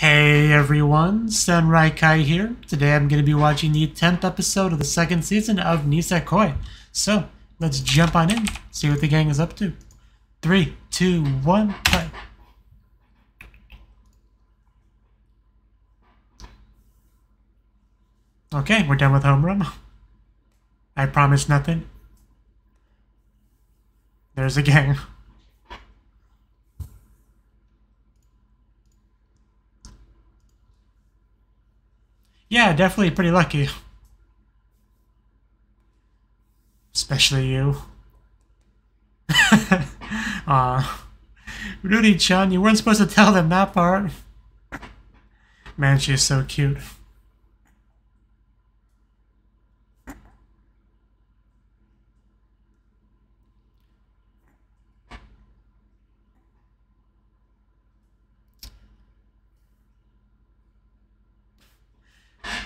Hey everyone, Senraikai here. Today I'm going to be watching the 10th episode of the second season of Nisekoi. So, let's jump on in, see what the gang is up to. Three, two, one, play. Okay, we're done with homeroom. I promise nothing. There's a gang. Yeah, definitely pretty lucky. Especially you. Aw. Ruri-chan, you weren't supposed to tell them that part. Man, she's so cute.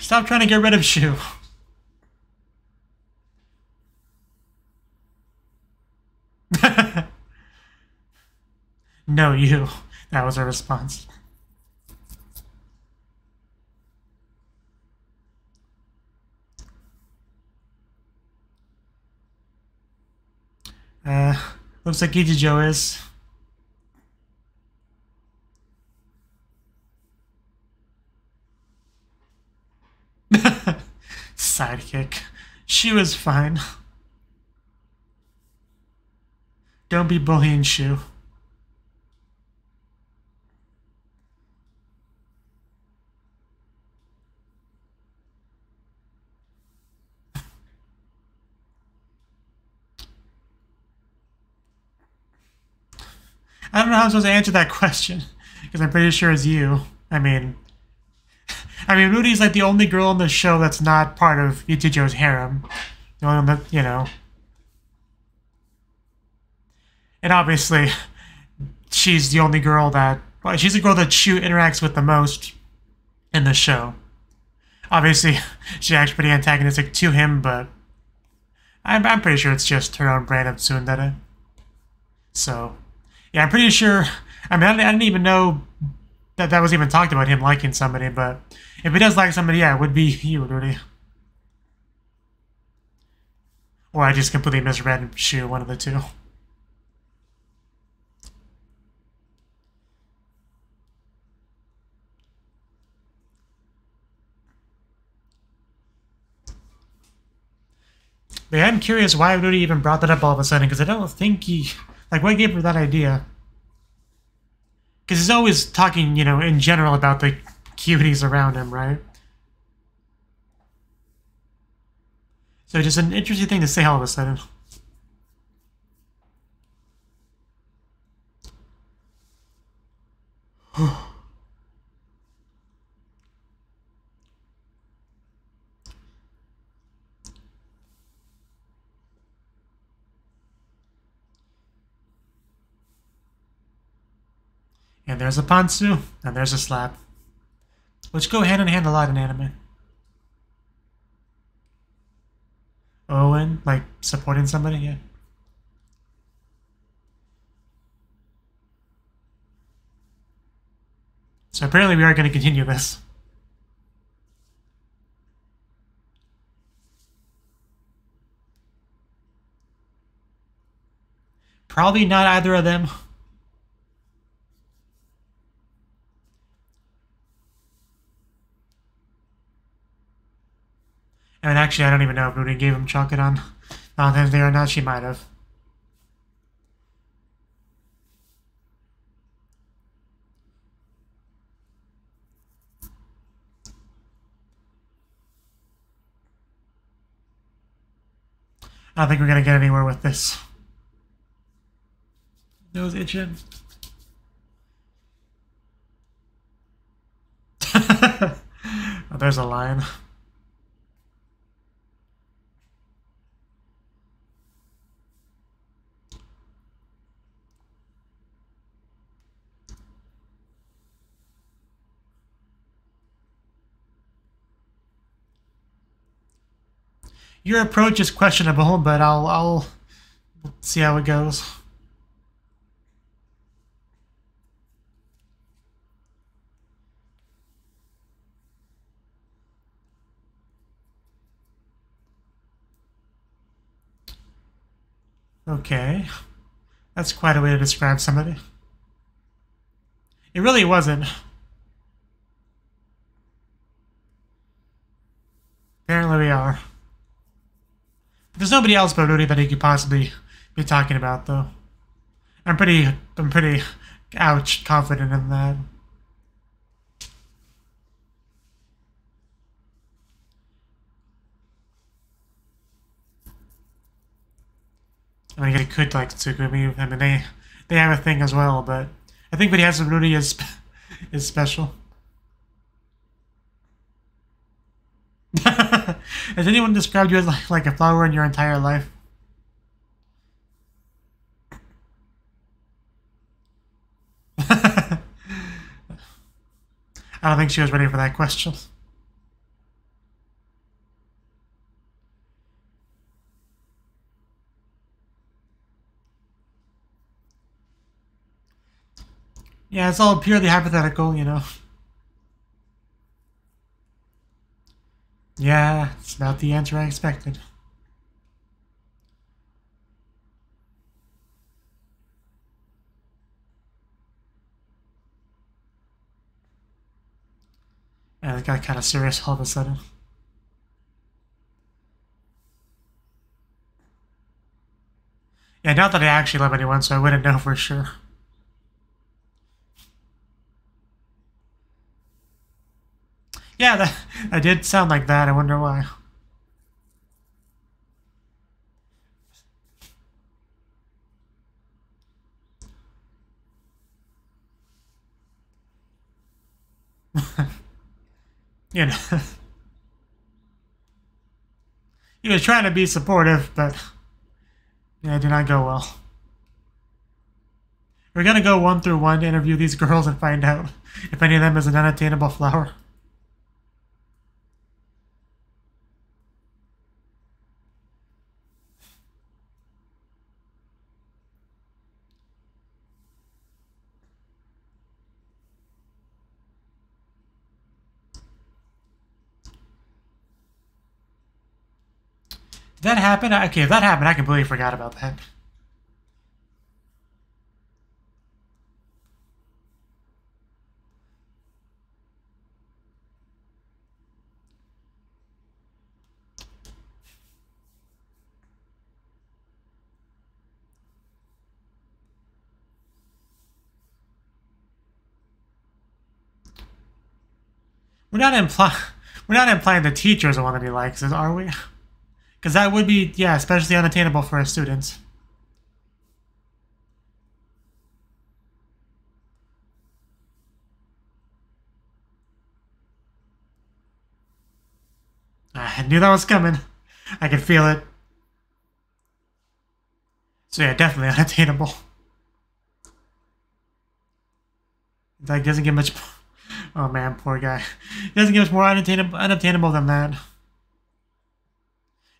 Stop trying to get rid of Shu. no, you. That was her response. Uh, looks like Ichijo is. Sidekick. She was fine. Don't be bullying Shu. I don't know how I'm supposed to answer that question because I'm pretty sure it's you. I mean, I mean, Ruri's like the only girl on the show that's not part of Ichijo's harem. The only one that, you know. And obviously, she's the only girl that. Well, she's the girl that Shu interacts with the most in the show. Obviously, she acts pretty antagonistic to him, but I'm, I'm pretty sure it's just her own brand of tsundere. So, yeah, I'm pretty sure. I mean, I, I didn't even know that that was even talked about him liking somebody, but if he does like somebody, yeah, it would be you, Ruri. Or I just completely misread Shu, one of the two. But yeah, I'm curious why Ruri even brought that up all of a sudden, because I don't think he... Like, what gave her that idea? Because he's always talking, you know, in general about the cuties around him, right? So just an interesting thing to say all of a sudden. There's a pantsu, and there's a slap which go hand in hand a lot in anime. Owen, like supporting somebody, yeah. So apparently we are going to continue this. Probably not either of them. I mean, actually, I don't even know if Ruri gave him chocolate on Valentine's Day or not. She might have. I don't think we're going to get anywhere with this. Nose itching. oh, there's a line. your approach is questionable, but I'll I'll see how it goes. Okay. That's quite a way to describe somebody. It really wasn't. Apparently we are. There's nobody else but Ruri that he could possibly be talking about, though. I'm pretty, I'm pretty, ouch, confident in that. I mean, he could like Tsugumi. I mean, they they have a thing as well, but I think what he has with Ruri is is special. Has anyone described you as like, like a flower in your entire life? I don't think she was ready for that question. Yeah, it's all purely hypothetical, you know. Yeah, it's not the answer I expected. And it got kind of serious all of a sudden. Yeah, not that I actually love anyone, so I wouldn't know for sure. Yeah, that, that did sound like that. I wonder why. you know. he was trying to be supportive, but yeah, it did not go well. We're gonna go one through one to interview these girls and find out if any of them is an unattainable flower. Happen? Okay, if that happened, I completely forgot about that. We're not implying we're not implying the teachers are one to be likes, are we? Because that would be, yeah, especially unattainable for a student. I knew that was coming. I could feel it. So yeah, definitely unattainable. That doesn't get much... Oh man, poor guy. Doesn't get much more unattainable, than that.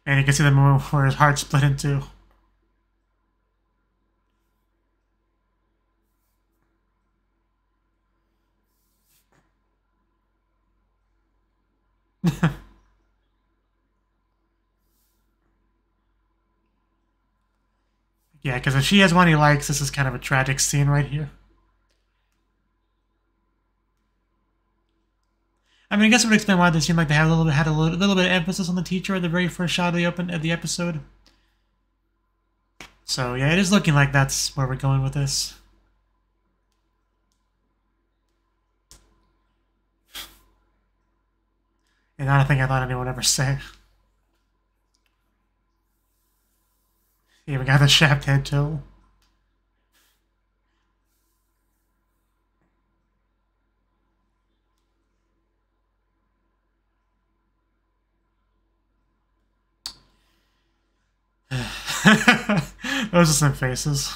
And you can see the moment where his heart split in two. yeah, because if she has one he likes, this is kind of a tragic scene right here. I mean, I guess it would explain why they seem like they have a little bit had a little, little bit of emphasis on the teacher at the very first shot of the open of the episode. So yeah, it is looking like that's where we're going with this. And not a thing I thought anyone would ever say. Even got the shaft head too. Those are some faces.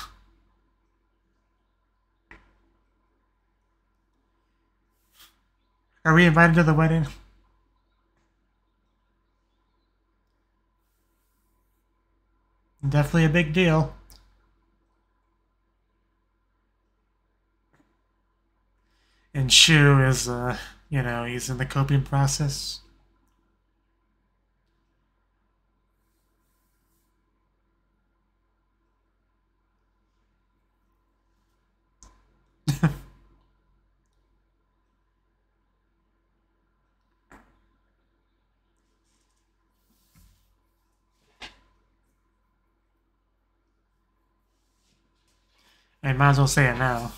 Are we invited to the wedding? Definitely a big deal. And Shu is, uh, you know, he's in the coping process. I might as well say it now.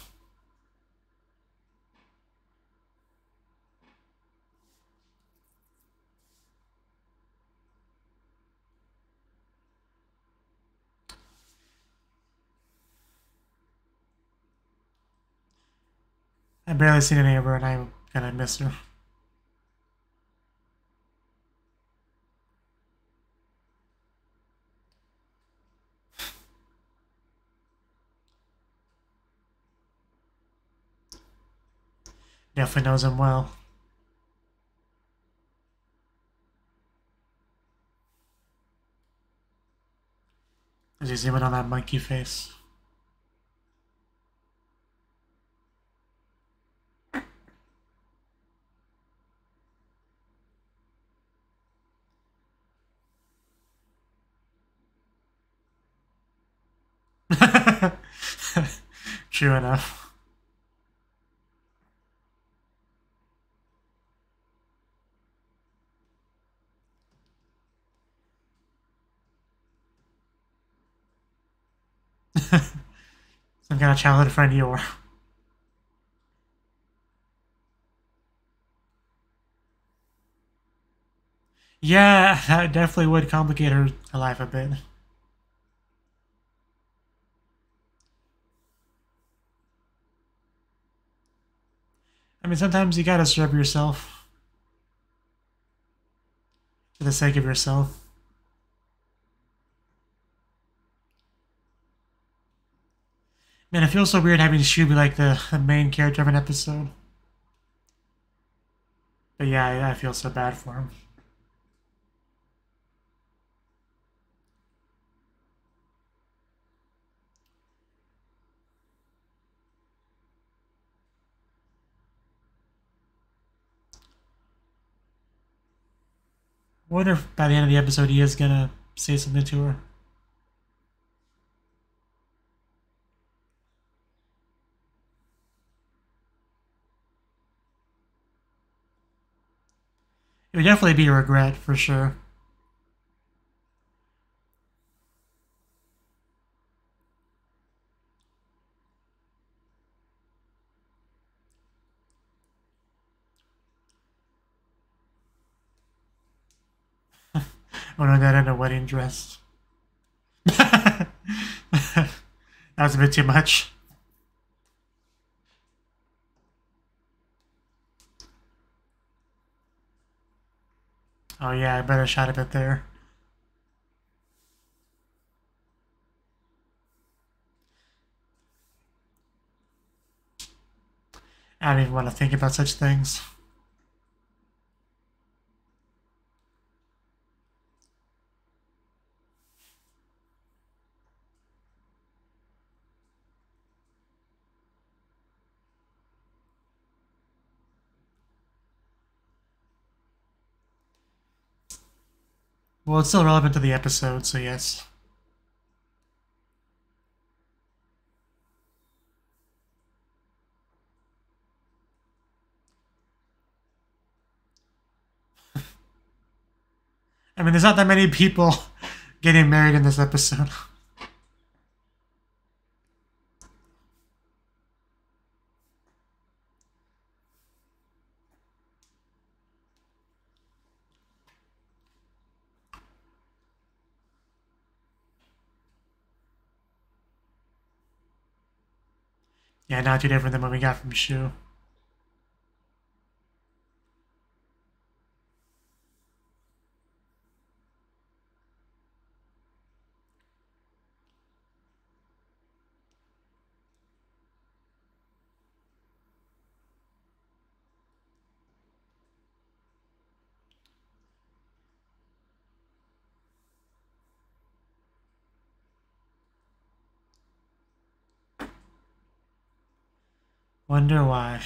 I've barely seen any of her and I'm gonna miss her. Definitely knows him well. As you zoom on that monkey face. True enough. Some kind of childhood friend you are. Yeah, that definitely would complicate her life a bit. I mean, sometimes you gotta serve yourself for the sake of yourself. Man, it feels so weird having Shu be like the, the main character of an episode. But yeah, I, I feel so bad for him. I wonder if by the end of the episode he is gonna say something to her. Would definitely be a regret for sure. Oh no, that in a wedding dress. that was a bit too much. Oh yeah, I better shot a bit there. I don't even want to think about such things. Well, it's still relevant to the episode, so yes. I mean, there's not that many people getting married in this episode. yeah, not too different than what we got from Shu. Wonder why.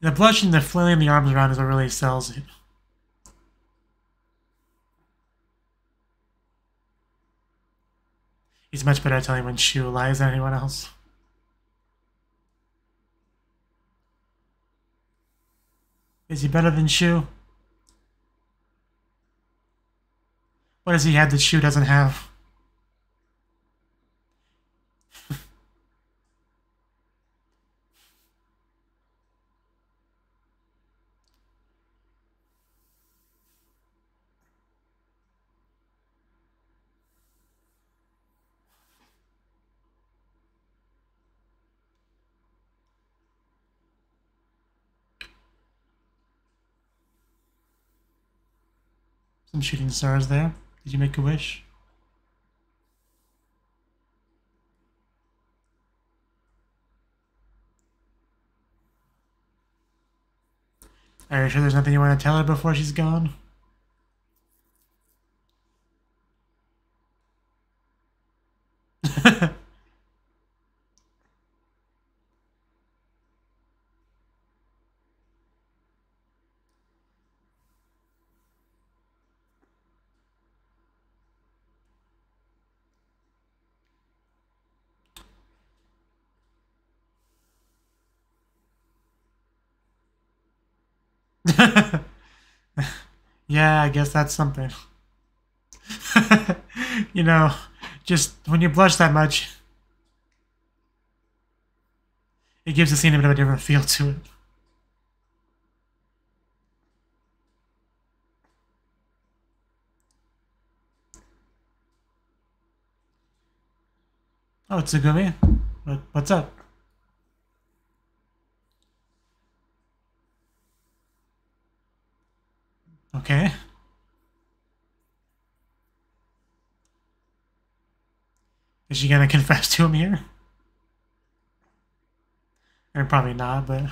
The blush and the flailing the arms around is what really sells it. He's much better at telling when Shu lies than anyone else. Is he better than Shu? What does he have that Shu doesn't have? Some shooting stars there. Did you make a wish? Are you sure there's nothing you want to tell her before she's gone? Yeah, I guess that's something. you know, just when you blush that much, it gives the scene a bit of a different feel to it. Oh, Tsugumi. What, what's up? Okay. Is she gonna confess to him here? Or probably not, but...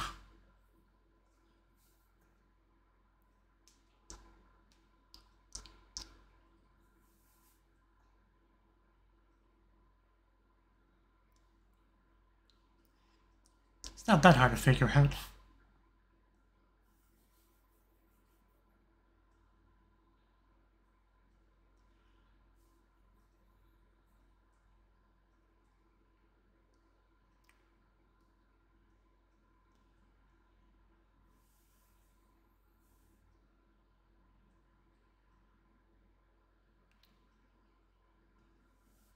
It's not that hard to figure out.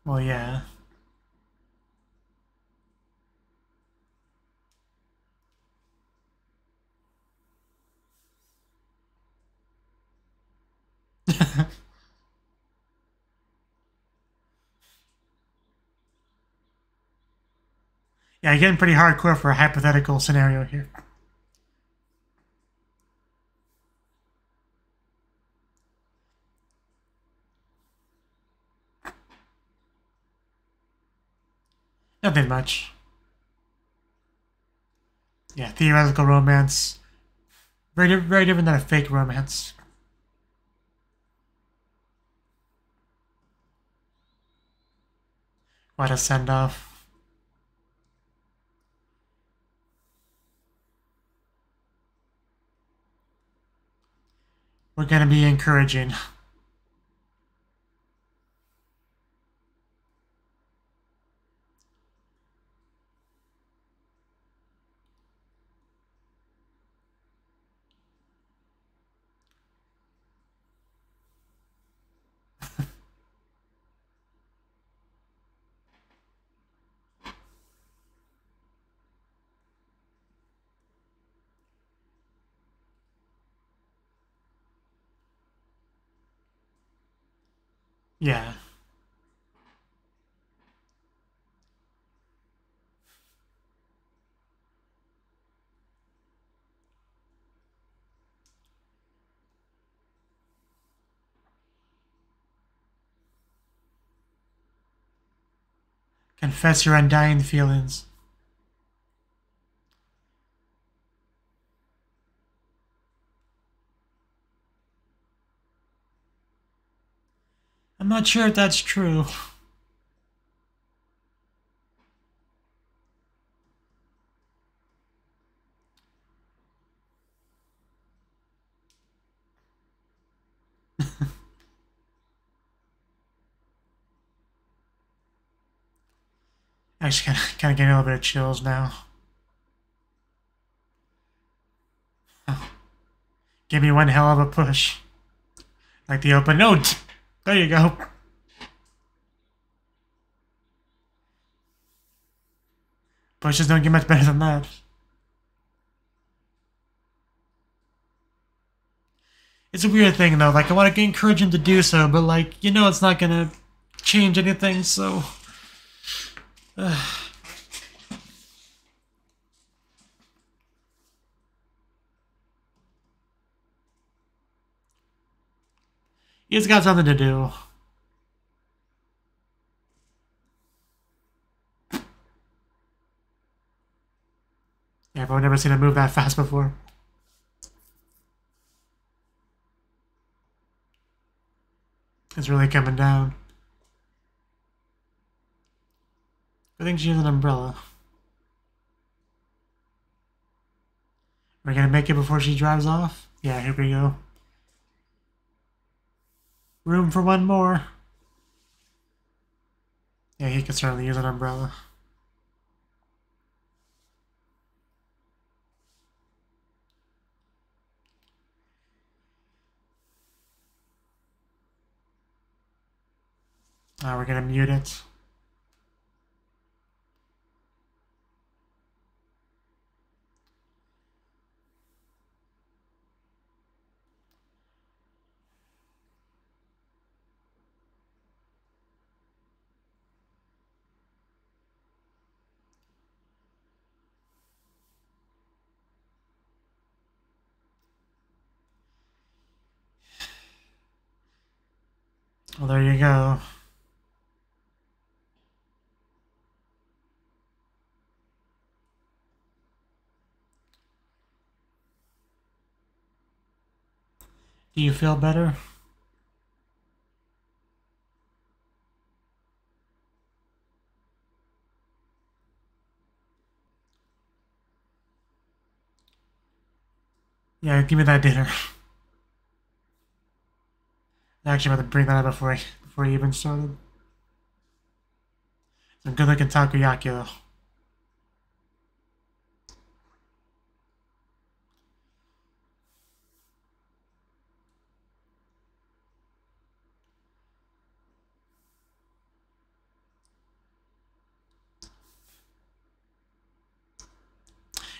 Well, yeah. yeah, getting pretty hardcore for a hypothetical scenario here. Nothing much. Yeah, theoretical romance. Very, very different than a fake romance. What a send off. We're gonna be encouraging. Yeah. Confess your undying feelings. Not sure if that's true. Actually, kind of, kind of getting a little bit of chills now. Give me one hell of a push. Like the open note. There you go. Bushes don't get much better than that. It's a weird thing though. Like I want to encourage him to do so, but like you know, it's not gonna change anything. So. He's got something to do. Everyone never seen him move that fast before. It's really coming down. I think she has an umbrella. We're gonna make it before she drives off? Yeah, here we go. Room for one more. Yeah, he could certainly use an umbrella. Uh, we're gonna mute it. Well, there you go. Do you feel better? Yeah, give me that dinner. Actually about to bring that up before I, before I even started. Some good looking takoyaki though.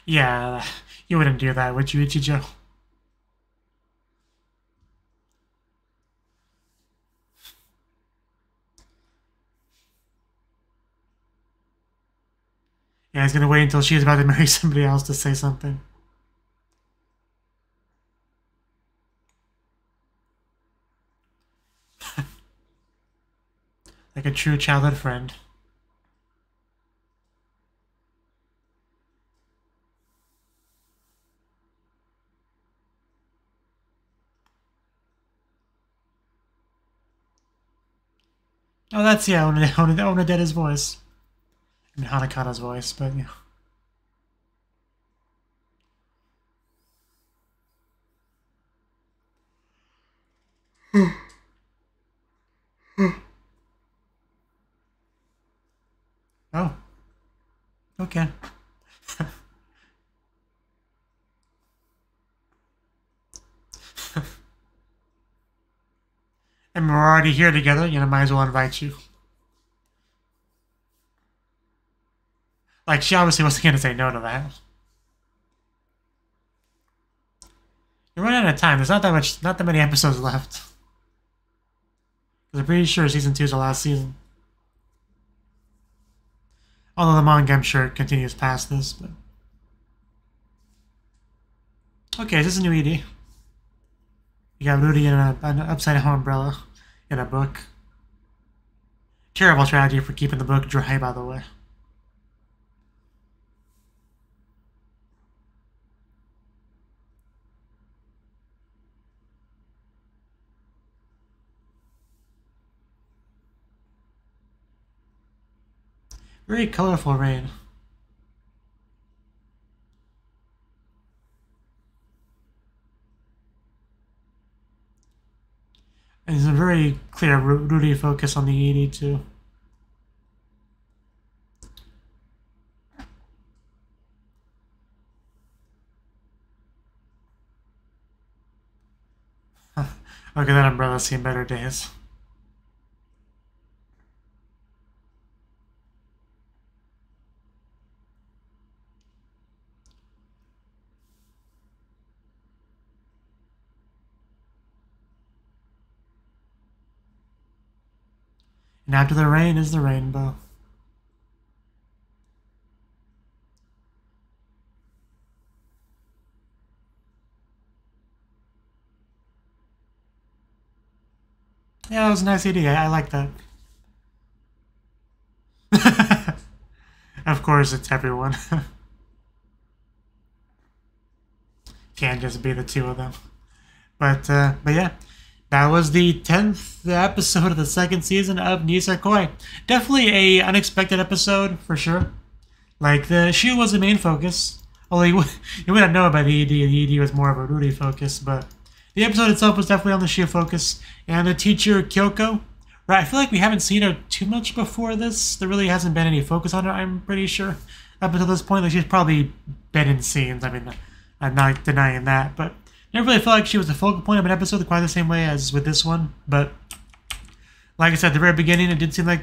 Yeah, you wouldn't do that, would you, Ichijo? Yeah, he's gonna wait until she's about to marry somebody else to say something. like a true childhood friend. Oh, that's yeah, Onodera's voice. I mean, Hanakata's voice, but yeah. oh. Okay. and we're already here together, you know, might as well invite you. Like, she obviously wasn't going to say no to that. You're running out of time. There's not that much, not that many episodes left. I'm pretty sure season two is the last season. Although the manga, I'm sure, continues past this, but... Okay, this is this a new ED? You got Ruri in a, an upside-down umbrella in a book. Terrible strategy for keeping the book dry, by the way. Very colorful rain. And it's a very clear Ruri focus on the ED too. Look at that umbrella seeing better days. And after the rain is the rainbow. Yeah, that was a nice idea. I like that. of course, it's everyone. Can't just be the two of them. But, uh, but yeah, that was the 10th episode of the second season of Nisekoi. Definitely a unexpected episode, for sure. Like, the Shu was the main focus. Although you, you wouldn't know about the ED, the ED was more of a Ruri focus, but the episode itself was definitely on the Shu focus. And the teacher, Kyoko, right, I feel like we haven't seen her too much before this. There really hasn't been any focus on her, I'm pretty sure. Up until this point, like, she's probably been in scenes. I mean, I'm not denying that, but never really felt like she was the focal point of an episode quite the same way as with this one. But like I said, at the very beginning, it did seem like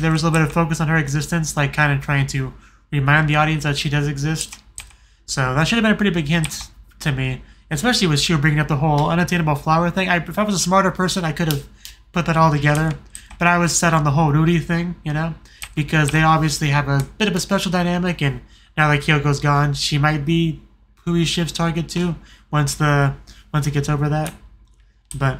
there was a little bit of focus on her existence, like kind of trying to remind the audience that she does exist. So that should have been a pretty big hint to me, especially with she bringing up the whole unattainable flower thing. I, if I was a smarter person, I could have put that all together. But I was set on the whole Ruri thing, you know, because they obviously have a bit of a special dynamic, and now that Kyoko's gone, she might be who he shifts target to once the once it gets over that. But,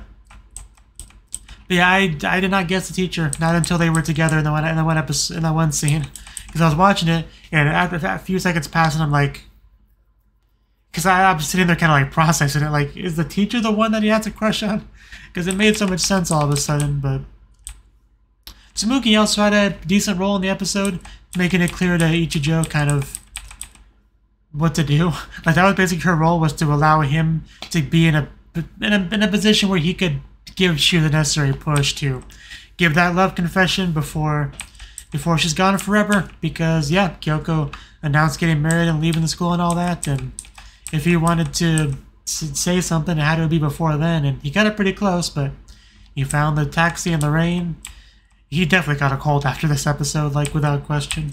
but yeah, I, I did not guess the teacher not until they were together in the one in the one episode in that one scene because I was watching it and after a few seconds passing, I'm like, because I'm sitting there kind of like processing it, like, is the teacher the one that he has a crush on? Because it made so much sense all of a sudden, but. Tsugumi also had a decent role in the episode, making it clear to Ichijo kind of what to do. Like that was basically her role was to allow him to be in a in a, in a position where he could give Shu the necessary push to give that love confession before before she's gone forever. Because yeah, Kyoko announced getting married and leaving the school and all that, and if he wanted to say something, it had to be before then. And he got it pretty close, but he found the taxi in the rain. He definitely got a cold after this episode, like without question.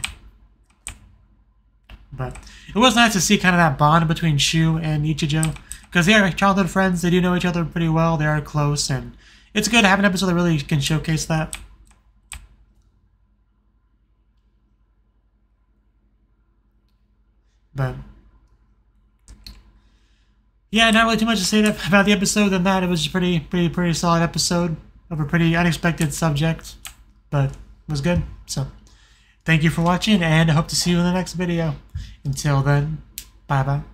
But it was nice to see kind of that bond between Shu and Ichijo. Because they are childhood friends, they do know each other pretty well, they are close, and it's good to have an episode that really can showcase that. But yeah, not really too much to say about the episode than that. It was a pretty, pretty, pretty solid episode of a pretty unexpected subject, but it was good. So. Thank you for watching, and I hope to see you in the next video. Until then, bye-bye.